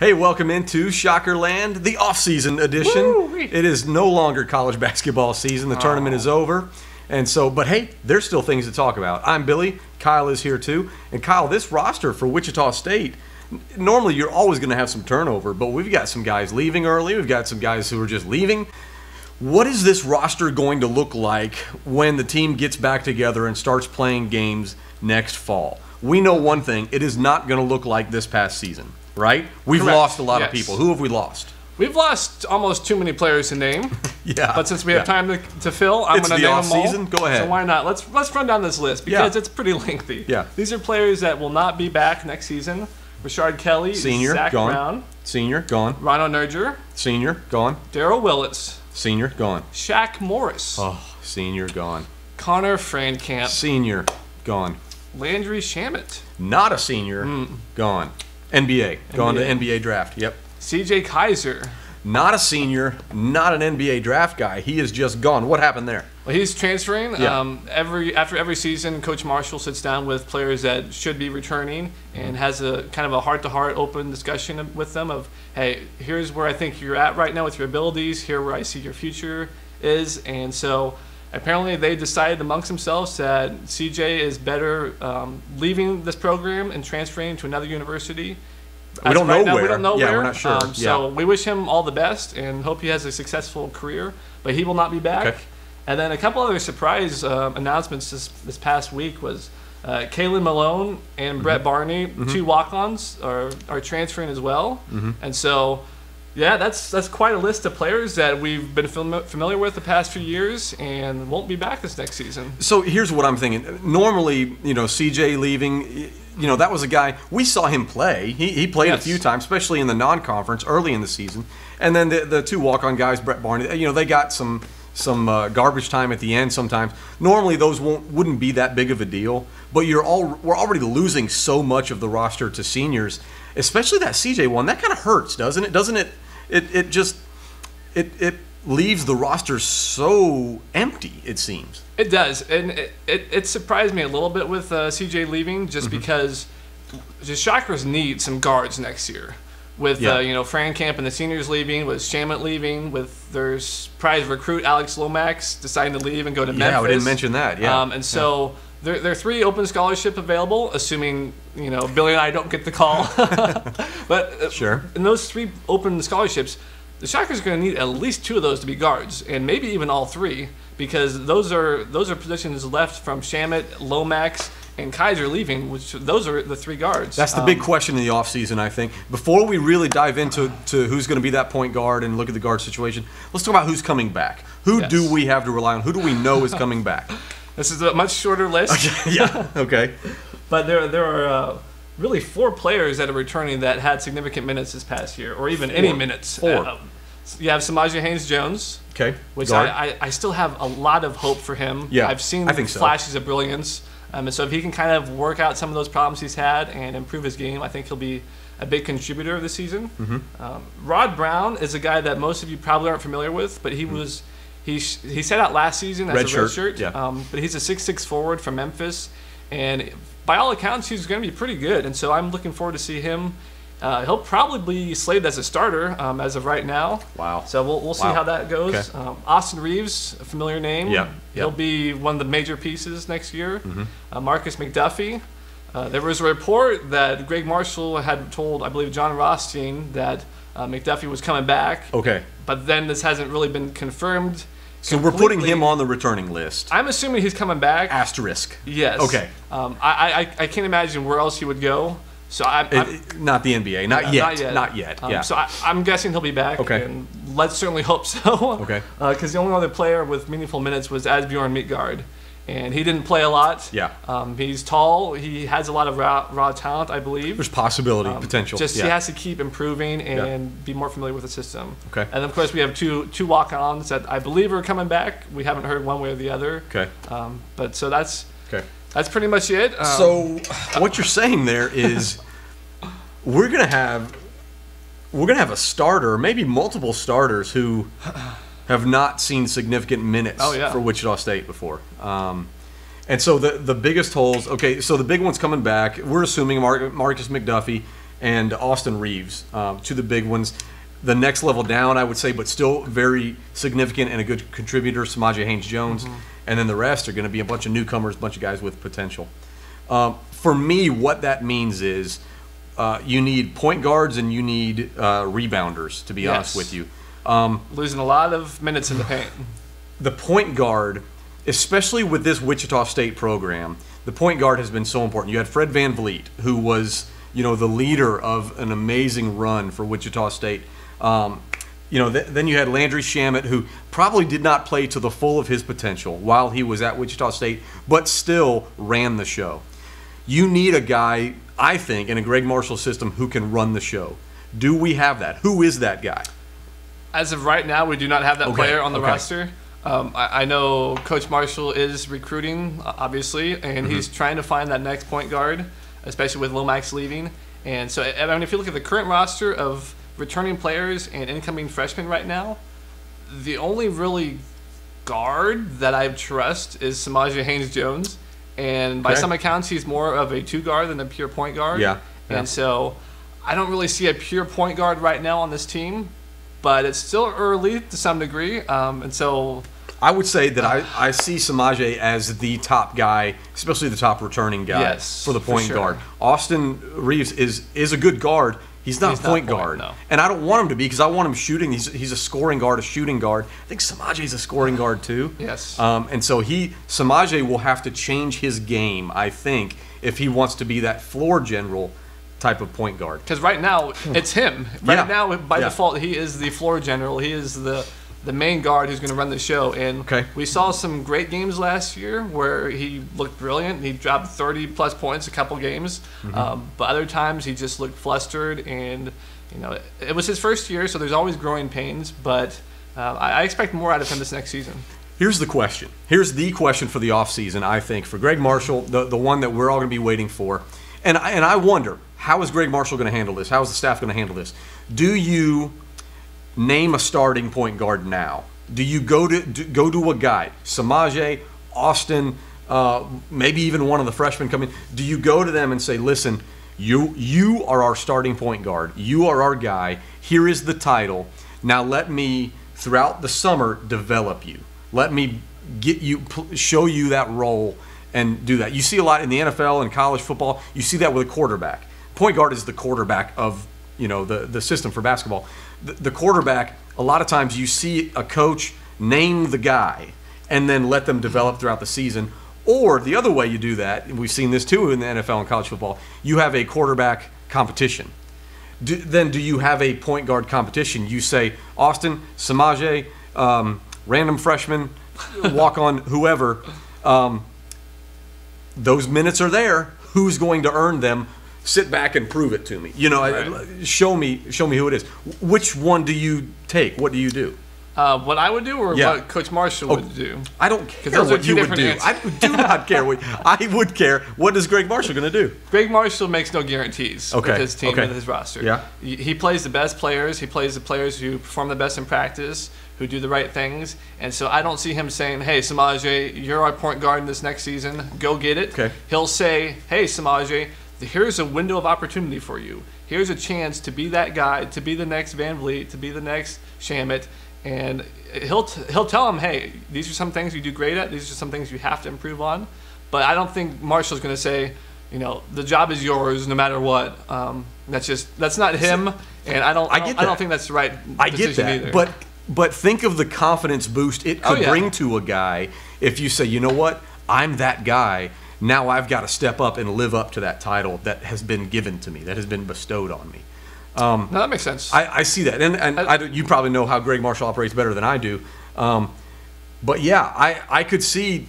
Hey, welcome into Shockerland, the off-season edition. Woo-wee. It is no longer college basketball season. The tournament is over. And so, but hey, there's still things to talk about. I'm Billy. Kyle is here too. And Kyle, this roster for Wichita State, normally you're always going to have some turnover, but we've got some guys leaving early. We've got some guys who are just leaving. What is this roster going to look like when the team gets back together and starts playing games next fall? We know one thing it is not going to look like this past season, right? We've Correct. lost a lot of people. Who have we lost? We've lost almost too many players to name, Yeah. but since we have Yeah. time to, to fill, I'm going to name them all. off-season. Go ahead. So why not? Let's let's run down this list because Yeah. it's pretty lengthy. Yeah. These are players that will not be back next season. Rashard Kelly, Senior, Zach gone. Brown, Senior, gone. Ronald Nurger, Senior, gone. Darral Willis, Senior, gone. Shaq Morris, Oh, senior, gone. Conner Frankamp, Senior, gone. Landry Shamet, Not a senior, mm. gone. NBA, gone to NBA. NBA draft. Yep. CJ Keyser. Not a senior, not an NBA draft guy. He is just gone. What happened there? Well, he's transferring. Yeah. Um, every after every season, Coach Marshall sits down with players that should be returning and has a kind of a heart-to-heart, open discussion with them of, hey, here's where I think you're at right now with your abilities. Here where I see your future is, and so apparently they decided amongst themselves that CJ is better um, leaving this program and transferring to another university. We don't right know now, where. We don't know Yeah, where. we're not sure. Um, so Yeah. we wish him all the best and hope he has a successful career. But he will not be back. Okay. And then a couple other surprise um, announcements this this past week was uh, Kaelen Malone and Mm-hmm. Brett Barney, two walk-ons, are are transferring as well. Mm-hmm. And so, yeah, that's that's quite a list of players that we've been fam- familiar with the past few years and won't be back this next season. So here's what I'm thinking. Normally, you know, CJ leaving, you know, that was a guy we saw him play. He, he played a few times, especially in the non-conference early in the season. And then the, the two walk-on guys, Brett Barney, you know, they got some some uh, garbage time at the end sometimes. Normally, those won't wouldn't be that big of a deal. But you're all we're already losing so much of the roster to seniors, especially that CJ one. That kind of hurts, doesn't it? Doesn't it? It it just it it leaves the roster so empty. It seems. It does, and it, it, it surprised me a little bit with uh, CJ leaving, just Mm-hmm. because the Shockers need some guards next year. With Yeah. uh, you know Frankamp and the seniors leaving, with Shamet leaving, with their prize recruit Alex Lomax deciding to leave and go to Memphis. Yeah, we didn't mention that. Yeah. Um, and so there, there are three open scholarship available, assuming you know Billy and I don't get the call. but uh, Sure. in those three open scholarships, the Shockers are going to need at least two of those to be guards, and maybe even all three, because those are those are positions left from Shamet, Lomax, and Keyser leaving, which those are the three guards. That's the Um, big question in the offseason, I think. Before we really dive into to who's going to be that point guard and look at the guard situation, let's talk about who's coming back. Who Yes. do we have to rely on? Who do we know is coming back? This is a much shorter list. yeah. Okay. But there, there are uh, really four players that are returning that had significant minutes this past year, or even any minutes. Four. Uh, you have Samajae Haynes Jones, Okay. which. I, I, I still have a lot of hope for him. Yeah, I've seen I think so. flashes of brilliance. Um, and so if he can kind of work out some of those problems he's had and improve his game, I think he'll be a big contributor this season. Mm-hmm. Um, Rod Brown is a guy that most of you probably aren't familiar with, but he was he he set out last season as Mm-hmm. Red a shirt, red shirt. yeah. Um, but he's a six-six forward from Memphis, and by all accounts, he's going to be pretty good. And so I'm looking forward to see him. Uh, he'll probably be slated as a starter um, as of right now. Wow. So we'll, we'll see Wow. how that goes. Okay. Um, Austin Reaves, a familiar name. Yeah, He'll. Mm-hmm. be one of the major pieces next year. Uh, Markis McDuffie. Uh, there was a report that Greg Marshall had told, I believe, John Rothstein that uh, McDuffie was coming back, Okay. but then this hasn't really been confirmed. So we're putting him on the returning list. I'm assuming he's coming back. Asterisk. Yes. Okay. Um, I, I I can't imagine where else he would go. So I, I'm, it- not the NBA. Not Uh, yet. Not yet. Not yet. Um, yeah. So I, I'm guessing he'll be back. Okay. And let's certainly hope so. Okay. Because the only other player with meaningful minutes was Asbjorn Midtgaard, and he didn't play a lot. Yeah. Um, he's tall. He has a lot of raw, raw talent, I believe. There's possibility, Um, potential. Just yeah. he has to keep improving and be more familiar with the system. Okay. And of course we have two two walk-ons that I believe are coming back. We haven't heard one way or the other. okay. Um, but so that's Okay. that's pretty much it. Um, So what you're saying there is we're gonna have we're gonna have a starter, maybe multiple starters who have not seen significant minutes Oh, yeah. for Wichita State before. Um, and so the the biggest holes. Okay, so the big one's coming back. We're assuming Mar- Markis McDuffie and Austin Reaves, um, two of the big ones. The next level down, I would say, but still very significant and a good contributor, Samajae Haynes Jones. And then the rest are going to be a bunch of newcomers, a bunch of guys with potential. Um, for me, what that means is uh, you need point guards and you need uh, rebounders, to be honest with you. Um, Losing a lot of minutes in the paint. the point guard, especially with this Wichita State program, the point guard has been so important. You had Fred VanVleet, who was, you know, the leader of an amazing run for Wichita State. Um, you know, th- then you had Landry Shamet, who probably did not play to the full of his potential while he was at Wichita State, but still ran the show. You need a guy, I think, in a Greg Marshall system who can run the show. Do we have that? Who is that guy? As of right now, we do not have that Okay, player on the okay. roster. Um, I, I know Coach Marshall is recruiting, obviously, and Mm-hmm. he's trying to find that next point guard, especially with Lomax leaving. And so, I mean, if you look at the current roster of returning players and incoming freshmen right now, the only really guard that I trust is Samajae Haynes Jones. And by Okay. some accounts, he's more of a two guard than a pure point guard. Yeah, yeah. And so I don't really see a pure point guard right now on this team, but it's still early to some degree. Um, and so I would say that I, I see Samajae as the top guy, especially the top returning guy Yes, for the for point sure. guard. Austin Reaves is is a good guard. He's not He's a not point point, guard, no. and I don't want him to be because I want him shooting. He's he's a scoring guard, a shooting guard. I think Samajae is a scoring guard too. Yes. Um, and so he Samajae will have to change his game, I think, if he wants to be that floor general type of point guard. because right now it's him. Right Yeah. now, by Yeah. default, he is the floor general. He is the the main guard who's going to run the show. And Okay. we saw some great games last year where he looked brilliant. He dropped 30 plus points a couple games, Mm-hmm. um, but other times he just looked flustered. And you know, it was his first year, so there's always growing pains. But uh, I, I expect more out of him this next season. Here's the question. Here's the question for the offseason, I think, for Greg Marshall, the, the one that we're all going to be waiting for. And I, and I wonder, how is Greg Marshall going to handle this? How is the staff going to handle this? Do you name a starting point guard now? Do you go to do, go to a guy, Samajae, Austin, uh, maybe even one of the freshmen coming? Do you go to them and say, "Listen, you you are our starting point guard. You are our guy. Here is the title. Now let me throughout the summer develop you. Let me get you show you that role and do that. You see a lot in the NFL and college football. You see that with a quarterback. Point guard is the quarterback of you know the the system for basketball. The, the quarterback. A lot of times you see a coach name the guy and then let them develop throughout the season. Or the other way you do that, and we've seen this too in the NFL and college football. You have a quarterback competition. Do, then do you have a point guard competition? You say Austin, Samajae, um, random freshman, walk on, whoever. Um, those minutes are there. Who's going to earn them? Sit back and prove it to me. You know, Right. show me, show me who it is. Which one do you take? What do you do? Uh, what I would do, or Yeah. what Coach Marshall would do. I don't care those are what two you would do. I do not care what I would care. What is Greg Marshall going to do? Greg Marshall makes no guarantees Okay, with his team okay. and his roster. Yeah. He he plays the best players. He plays the players who perform the best in practice, who do the right things. And so I don't see him saying, "Hey, Samajae, you're our point guard in this next season. Go get it." Okay. He'll say, "Hey, Samajae, here's a window of opportunity for you. Here's a chance to be that guy, to be the next VanVleet, to be the next Shamet." And he'll t- he'll tell him, "Hey, these are some things you do great at. These are some things you have to improve on." But I don't think Marshall's going to say, you know, the job is yours no matter what. Um, that's just that's not him, and I don't. I don't, get I don't think that's the right I get that, either. but but think of the confidence boost it Oh, could yeah. bring to a guy if you say, you know what, I'm that guy. Now I've got to step up and live up to that title that has been given to me, that has been bestowed on me. no, that makes sense. I, I see that, and and I- I, you probably know how Greg Marshall operates better than I do. Um, but yeah, I I could see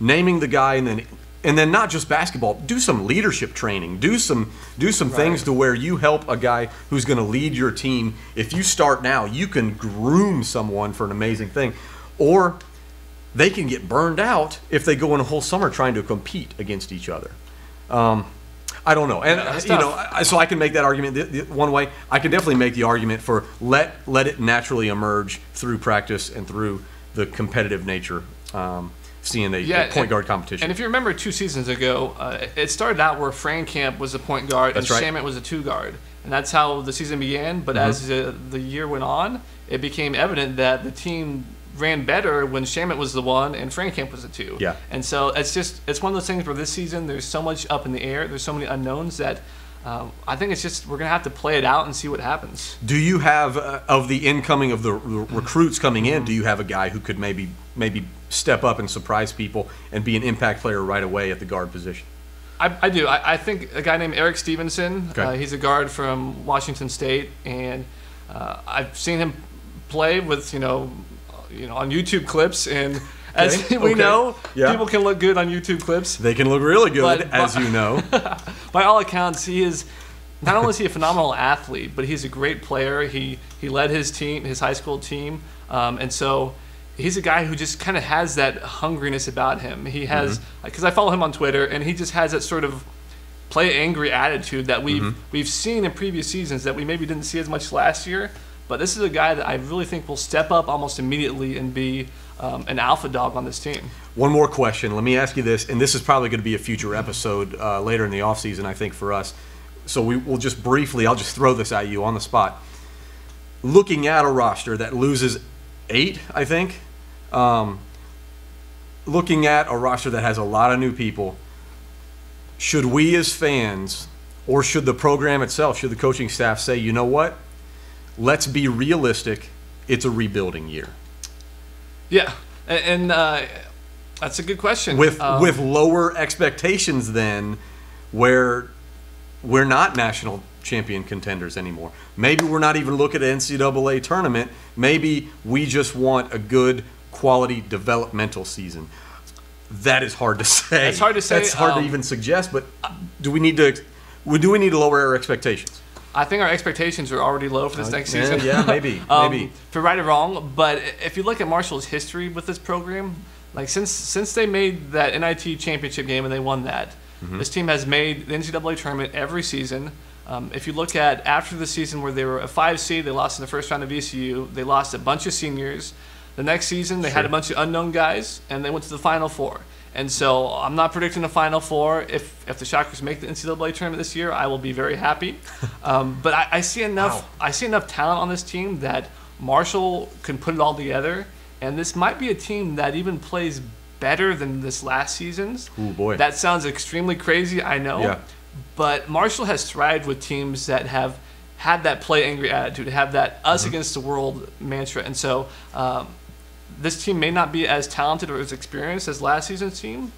naming the guy and then and then not just basketball do some leadership training do some do some things to where you help a guy who's going to lead your team if you start now you can groom someone for an amazing thing or they can get burned out if they go in a whole summer trying to compete against each other um, I don't know, and you know. I, so I can make that argument the, the, one way. I can definitely make the argument for let let it naturally emerge through practice and through the competitive nature um, seeing a, Yeah, a point and- guard competition. And if you remember two seasons ago, uh, it started out where Frankamp was a point guard That's and right. Shamet was a two guard. And that's how the season began. But Mm-hmm. as uh, the year went on, it became evident that the team ran better when Shamet was the one and Frankamp was the two. Yeah. And so it's just, it's one of those things where this season there's so much up in the air, there's so many unknowns that um, I think it's just, we're going to have to play it out and see what happens. Do you have uh, of the incoming of the r- recruits coming in? Do you have a guy who could maybe maybe step up and surprise people and be an impact player right away at the guard position? I, I do. I, I think a guy named Erik Stevenson. Okay. Uh, he's a guard from Washington State, and uh, I've seen him play with you know, you know, on YouTube clips, and as Okay, we okay. know, Yeah. people can look good on YouTube clips. They can look really good, But- as you know. By all accounts, he is. Not only is he a phenomenal athlete, but he's a great player. He he led his team, his high school team, um, and so he's a guy who just kind of has that hungriness about him. He has because I follow him on Twitter, and he just has that sort of play angry attitude that we've we've seen in previous seasons that we maybe didn't see as much last year. But this is a guy that I really think will step up almost immediately and be um, an alpha dog on this team. One more question. Let me ask you this, and this is probably going to be a future episode uh, later in the offseason, I think, for us. So we will just briefly, I'll just throw this at you on the spot. Looking at a roster that loses eight, I think, um, looking at a roster that has a lot of new people, should we as fans, or should the program itself, should the coaching staff say, you know what? Let's be realistic. It's a rebuilding year. Yeah, and, uh, that's a good question. with Um, with lower expectations then where we're not national champion contenders anymore. Maybe we're not even looking at an NCAA tournament. Maybe we just want a good quality developmental season. That is hard to say. It's hard to say, That's hard um, to even suggest. But do we need to? Do we need to lower our expectations? I think our expectations are already low for this next yeah, season. yeah, maybe, um, maybe. For right or wrong, but if you look at Marshall's history with this program, like since since they made that NIT championship game and they won that, Mm-hmm. this team has made the NCAA tournament every season. Um, if you look at after the season where they were a five seed, they lost in the first round of VCU. They lost a bunch of seniors. The next season, they had a bunch of unknown guys, and they went to the Final Four. And so I'm not predicting a Final Four. If if the Shockers make the NCAA tournament this year, I will be very happy. Um, but I, I see enough. Wow. I see enough talent on this team that Marshall can put it all together, and this might be a team that even plays better than this last season's. Ooh, boy. That sounds extremely crazy, I know. Yeah. But Marshall has thrived with teams that have had that play angry attitude, have that us Mm-hmm. against the world mantra, and so um, this team may not be as talented or as experienced as last season's team,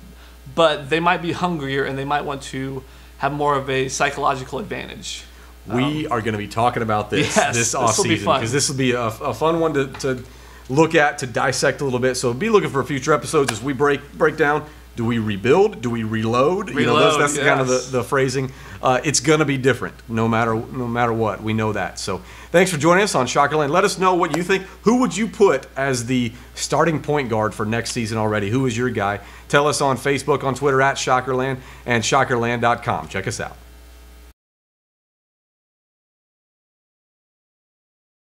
but they might be hungrier and they might want to have more of a psychological advantage. We are going to be talking about this Um, Yes, this this off season because this will be a, a fun one to, to look at to dissect a little bit. So be looking for future episodes as we break break down. Do we rebuild? Do we reload? you know, that's, that's the kind of the, the phrasing. Uh, it's going to be different, no matter no matter what. We know that. So thanks for joining us on Shockerland. Let us know what you think. Who would you put as the starting point guard for next season already? Who is your guy? Tell us on Facebook, on Twitter at Shockerland, and Shockerland.com. Check us out.